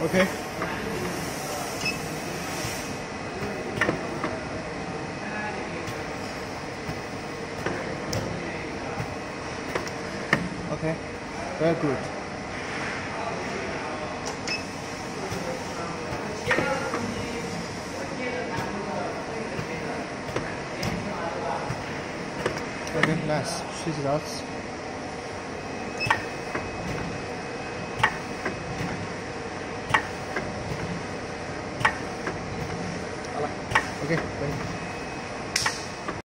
Okay. Okay. Very good. Okay, nice. It out. Okay, bye.